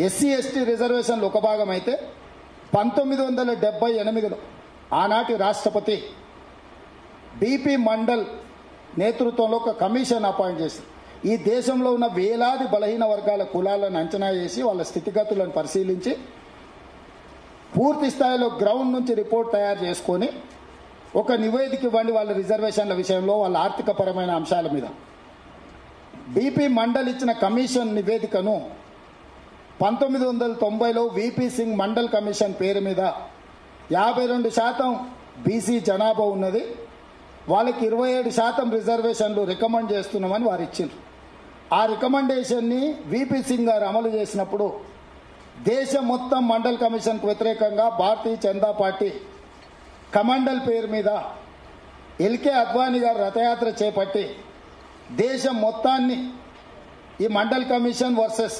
SC ST రిజర్వేషన్లు ఒక భాగం అయితే పంతొమ్మిది వందల డెబ్బై ఎనిమిదిలో ఆనాటి రాష్ట్రపతి బీపీ మండల్ నేతృత్వంలో ఒక కమిషన్ అపాయింట్ చేసింది ఈ దేశంలో ఉన్న వేలాది బలహీన వర్గాల కులాలను అంచనా చేసి వాళ్ళ స్థితిగతులను పరిశీలించి పూర్తి స్థాయిలో గ్రౌండ్ నుంచి రిపోర్ట్ తయారు చేసుకొని ఒక నివేదిక ఇవ్వండి వాళ్ళ రిజర్వేషన్ల విషయంలో వాళ్ళ ఆర్థికపరమైన అంశాల మీద. బీపీ మండల్ ఇచ్చిన కమిషన్ నివేదికను పంతొమ్మిది వందల తొంభైలో విపి సింగ్ మండల్ కమిషన్ పేరు మీద యాభై రెండు శాతం బీసీ జనాభా ఉన్నది. వాళ్ళకి ఇరవై ఏడు శాతం రిజర్వేషన్లు రికమెండ్ చేస్తున్నామని వారు ఇచ్చారు ఆ రికమెండేషన్ని విపి సింగ్ గారు అమలు చేసినప్పుడు దేశం మొత్తం మండల్ కమిషన్కు వ్యతిరేకంగా భారతీయ జనతా పార్టీ కమండల్ పేరు మీద ఎల్కే అద్వానీ గారు రథయాత్ర చేపట్టి దేశం మొత్తాన్ని ఈ మండల్ కమిషన్ వర్సెస్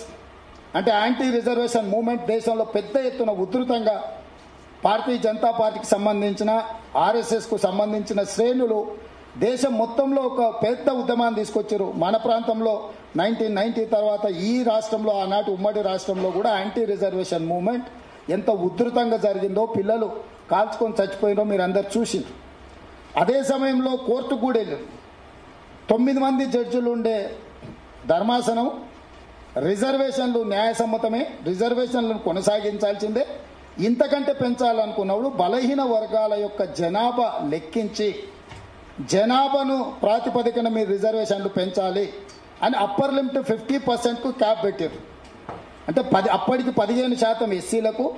అంటే యాంటీ రిజర్వేషన్ మూమెంట్ దేశంలో పెద్ద ఎత్తున ఉధృతంగా భారతీయ జనతా పార్టీకి సంబంధించిన ఆర్ఎస్ఎస్కు సంబంధించిన శ్రేణులు దేశం మొత్తంలో ఒక పెద్ద ఉద్యమాన్ని తీసుకొచ్చారు. మన ప్రాంతంలో నైన్టీన్ నైన్టీ తర్వాత ఈ రాష్ట్రంలో ఆనాటి ఉమ్మడి రాష్ట్రంలో కూడా యాంటీ రిజర్వేషన్ మూమెంట్ ఎంత ఉధృతంగా జరిగిందో పిల్లలు కాల్చుకొని చచ్చిపోయినో మీరు అందరు చూసిండ్రు. అదే సమయంలో కోర్టు కూడా వెళ్ళారు తొమ్మిది మంది జడ్జిలు ఉండే ధర్మాసనం రిజర్వేషన్లు న్యాయసమ్మతమే. రిజర్వేషన్లను కొనసాగించాల్సిందే. ఇంతకంటే పెంచాలనుకున్నప్పుడు బలహీన వర్గాల యొక్క జనాభా లెక్కించి జనాభాను ప్రాతిపదికన మీరు రిజర్వేషన్లు పెంచాలి అని అప్పర్ లిమిట్ ఫిఫ్టీ పర్సెంట్కు క్యాప్ పెట్టారు. అంటే పది అప్పటికి పదిహేను శాతం ఎస్సీలకు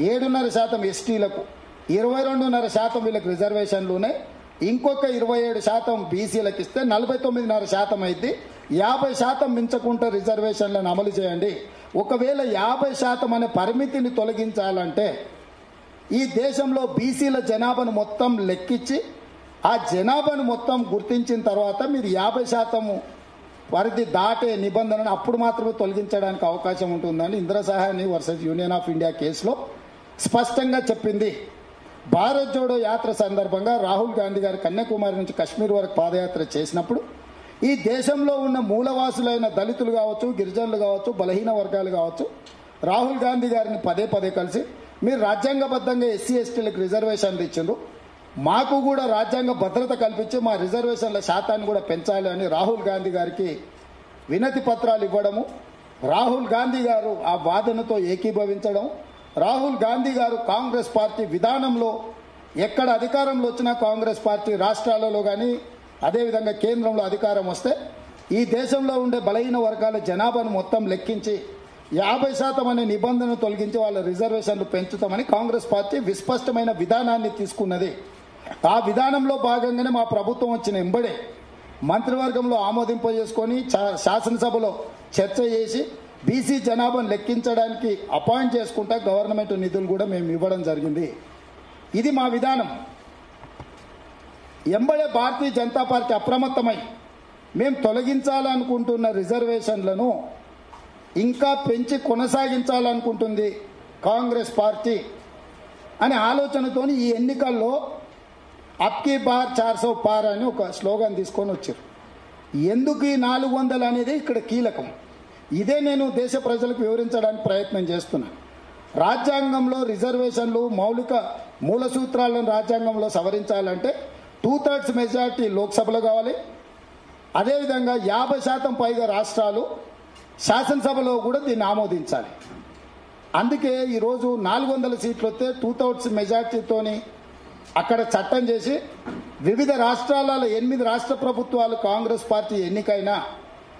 ఏడున్నర శాతం ఎస్టీలకు ఇరవై రెండున్నర శాతం వీళ్ళకి రిజర్వేషన్లు ఉన్నాయి. ఇంకొక ఇరవై ఏడు శాతం బీసీలకు ఇస్తే నలభై తొమ్మిదిన్నర శాతం అయితే యాభై శాతం మించకుండా రిజర్వేషన్లను అమలు చేయండి. ఒకవేళ యాభై శాతం అనే పరిమితిని తొలగించాలంటే ఈ దేశంలో బీసీల జనాభాను మొత్తం లెక్కించి ఆ జనాభాను మొత్తం గుర్తించిన తర్వాత మీరు యాభై శాతము పరిధి దాటే నిబంధనను అప్పుడు మాత్రమే తొలగించడానికి అవకాశం ఉంటుందని Indira Sawhney versus union of India కేసులో స్పష్టంగా చెప్పింది. భారత్ జోడో యాత్ర సందర్భంగా రాహుల్ గాంధీ గారు కన్యాకుమారి నుంచి కశ్మీర్ వరకు పాదయాత్ర చేసినప్పుడు ఈ దేశంలో ఉన్న మూలవాసులైన దళితులు కావచ్చు గిరిజనులు కావచ్చు బలహీన వర్గాలు కావచ్చు రాహుల్ గాంధీ గారిని పదే పదే కలిసి మీరు రాజ్యాంగబద్ధంగా ఎస్సీ ఎస్టీలకు రిజర్వేషన్లు ఇచ్చిండ్రు. మాకు కూడా రాజ్యాంగ భద్రత కల్పించి మా రిజర్వేషన్ల శాతాన్ని కూడా పెంచాలి అని రాహుల్ గాంధీ గారికి వినతి పత్రాలు ఇవ్వడము రాహుల్ గాంధీ గారు ఆ వాదనతో ఏకీభవించడం రాహుల్ గాంధీ గారు కాంగ్రెస్ పార్టీ విధానంలో ఎక్కడ అధికారంలో వచ్చినా కాంగ్రెస్ పార్టీ రాష్ట్రాలలో కానీ అదేవిధంగా కేంద్రంలో అధికారం వస్తే ఈ దేశంలో ఉండే బలహీన వర్గాల జనాభాను మొత్తం లెక్కించి యాభై శాతం అనే నిబంధనను తొలగించి వాళ్ళ రిజర్వేషన్లు పెంచుతామని కాంగ్రెస్ పార్టీ విస్పష్టమైన విధానాన్ని తీసుకున్నది. ఆ విధానంలో భాగంగానే మా ప్రభుత్వం వచ్చిన ఎంబడే మంత్రివర్గంలో ఆమోదింపజేసుకొని చా- శాసనసభలో చర్చ చేసి బీసీ జనాభాను లెక్కించడానికి అపాయింట్ చేసుకుంటా గవర్నమెంట్ నిధులు కూడా మేము ఇవ్వడం జరిగింది. ఇది మా విధానం. ఎంబడే భారతీయ జనతా పార్టీ అప్రమత్తమై మేము తొలగించాలనుకుంటున్న రిజర్వేషన్లను ఇంకా పెంచి కొనసాగించాలనుకుంటుంది కాంగ్రెస్ పార్టీ అనే ఆలోచనతోని ఈ ఎన్నికల్లో అప్కీ బార్ చార్సో పార్ అని ఒక స్లోగన్ తీసుకొని వచ్చారు. ఎందుకు ఈ నాలుగు వందలు అనేది ఇక్కడ కీలకం. ఇదే నేను దేశ ప్రజలకు వివరించడానికి ప్రయత్నం చేస్తున్నాను రాజ్యాంగంలో రిజర్వేషన్లు మౌలిక మూల సూత్రాలను రాజ్యాంగంలో సవరించాలంటే టూ థర్డ్స్ మెజార్టీ లోక్సభలో కావాలి. అదేవిధంగా యాభై శాతం పైగా రాష్ట్రాలు శాసనసభలో కూడా దీన్ని ఆమోదించాలి. అందుకే ఈరోజు నాలుగు వందల సీట్లు వస్తే టూ థర్డ్స్ మెజార్టీతోని అక్కడ చట్టం చేసి వివిధ రాష్ట్రాలలో ఎనిమిది రాష్ట్ర ప్రభుత్వాలు కాంగ్రెస్ పార్టీ ఎన్నికైనా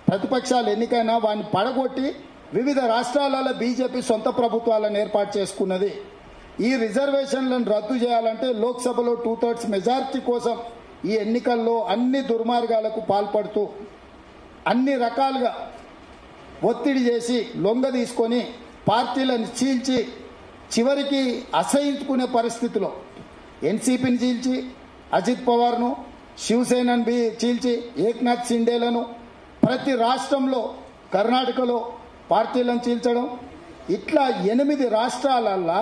ప్రతిపక్షాలు ఎన్నికైనా వాడిని పడగొట్టి వివిధ రాష్ట్రాలలో బీజేపీ సొంత ప్రభుత్వాలను ఏర్పాటు చేసుకున్నది. ఈ రిజర్వేషన్లను రద్దు చేయాలంటే లోక్సభలో టూ థర్డ్స్ మెజారిటీ కోసం ఈ ఎన్నికల్లో అన్ని దుర్మార్గాలకు పాల్పడుతూ అన్ని రకాలుగా ఒత్తిడి చేసి లొంగ తీసుకొని పార్టీలను చీల్చి చివరికి అసహించుకునే పరిస్థితిలో ఎన్సీపీని చీల్చి అజిత్ పవార్ను శివసేనను బి చీల్చి ఏక్నాథ్ సిండేలను ప్రతి రాష్ట్రంలో కర్ణాటకలో పార్టీలను చీల్చడం ఇట్లా ఎనిమిది రాష్ట్రాలల్లా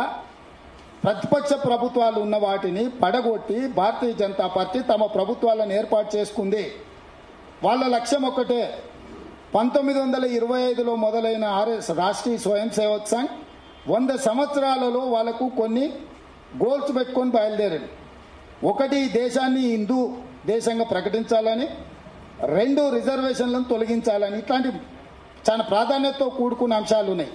ప్రతిపక్ష ప్రభుత్వాలు ఉన్న వాటిని పడగొట్టి భారతీయ జనతా పార్టీ తమ ప్రభుత్వాలను ఏర్పాటు చేసుకుంది. వాళ్ళ లక్ష్యం ఒక్కటే. పంతొమ్మిది వందల ఇరవై ఐదులో మొదలైన ఆర్ఎస్ రాష్ట్రీయ స్వయం సేవక్ సంఘ్ వంద సంవత్సరాలలో వాళ్ళకు కొన్ని గోల్స్ పెట్టుకొని బయలుదేరారు ఒకటి దేశాన్ని హిందూ దేశంగా ప్రకటించాలని రెండు రిజర్వేషన్లను తొలగించాలని ఇట్లాంటి చాలా ప్రాధాన్యతతో కూడుకున్న అంశాలు ఉన్నాయి.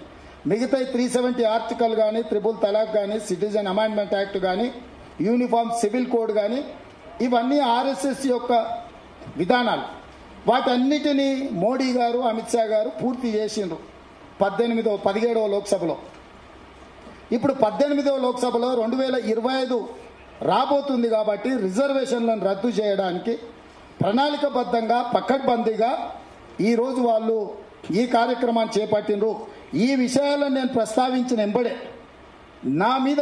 మిగతా త్రీ సెవెంటీ ఆర్టికల్ కానీ త్రిబుల్ తలాక్ కానీ సిటిజన్ అమెండ్మెంట్ యాక్ట్ కానీ యూనిఫామ్ సివిల్ కోడ్ కానీ ఇవన్నీ ఆర్ఎస్ఎస్ యొక్క విధానాలు. వాటన్నిటినీ మోడీ గారు అమిత్ షా గారు పూర్తి చేసిండ్రు పద్దెనిమిదో పదిహేడవ లోక్సభలో. ఇప్పుడు పద్దెనిమిదవ లోక్సభలో రెండు వేల ఇరవై ఐదు రాబోతుంది కాబట్టి రిజర్వేషన్లను రద్దు చేయడానికి ప్రణాళికబద్ధంగా పక్కడ్బందీగా ఈరోజు వాళ్ళు ఈ కార్యక్రమాన్ని చేపట్టినరు ఈ విషయాలను నేను ప్రస్తావించిన ఎంబడే నా మీద